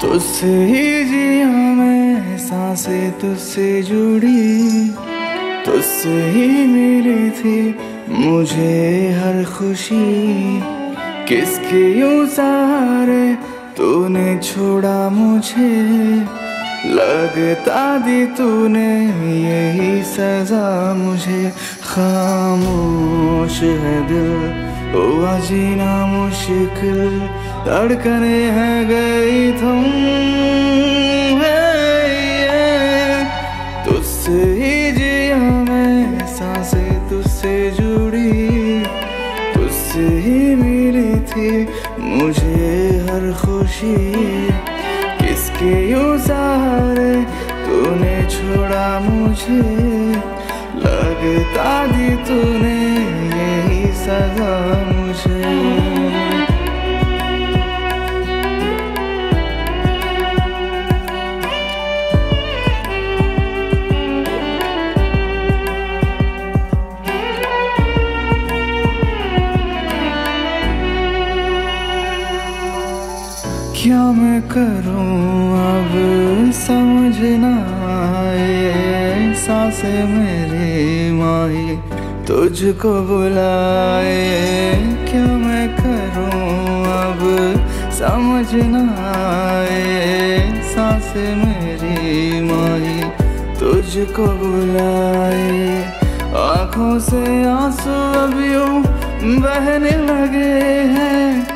तुझसे ही जिया मैं साँसें तुझसे जुड़ी। तुझसे ही मिली थी मुझे हर खुशी। किसके यूँ सहारे तूने छोड़ा मुझे? लगता दी तूने यही सजा मुझे। खामोश है दिल, हुआ जीना मुश्किल। धड़कने हैं गई तुम तुझसे ही जिया मैं साँसें तुझसे जुड़ी। तुझसे ही मिली थी मुझे हर खुशी। किसके यूँ सहारे तूने छोड़ा मुझे? मैं करूँ अब समझ ना आए, साँसें मेरी माही तुझको बुलाए। क्या मैं करूँ अब समझ ना आए, साँसें मेरी माही तुझको बुलाए। आँखों से आँसू यूँ बहने लगे हैं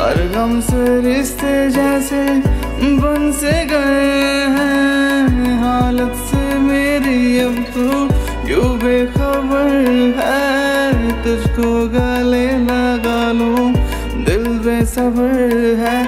हर गम से रिश्ते जैसे बन से गए हैं। हालत से मेरी अब तो क्यों बेखबर है तुझको गले लगा लूँ दिल बेसबर है,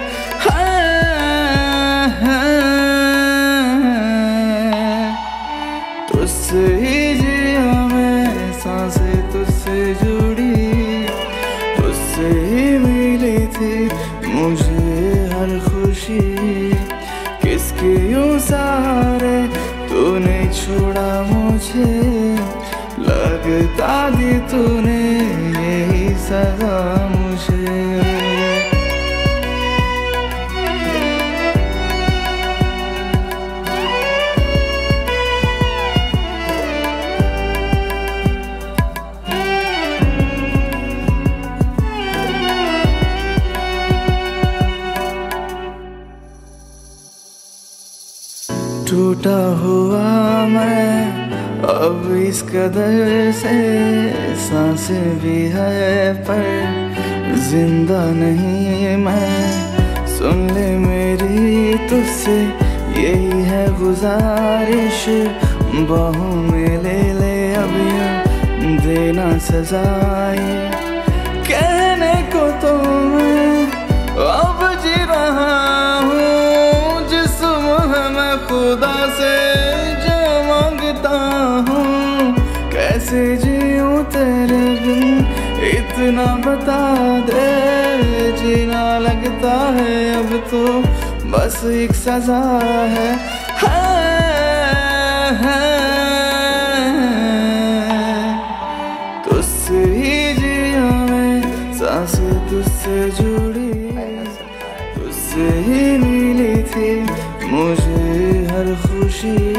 थी मुझे हर खुशी किसके यूँ सहारे तूने छोड़ा मुझे, लगता दी तूने यही सजा। टूटा हुआ मैं, अब इस कदर से साँसें भी है, पर ज़िंदा नहीं मैं। सुन ले मेरी तुझसे, यही है गुजारिश। बाहों में ले ले अभी देना सजाए। कैसे जीऊँ तेरे बिन इतना बता दे जीना लगता है अब तो बस एक सजा है, है, तुझसे ही जिया मैं साँसें तुझसे जुड़ी। तुझसे ही मिली थी मुझे हर खुशी।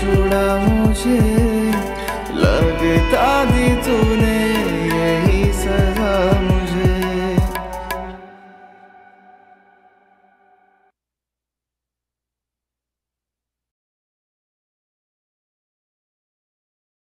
छोड़ा मुझे।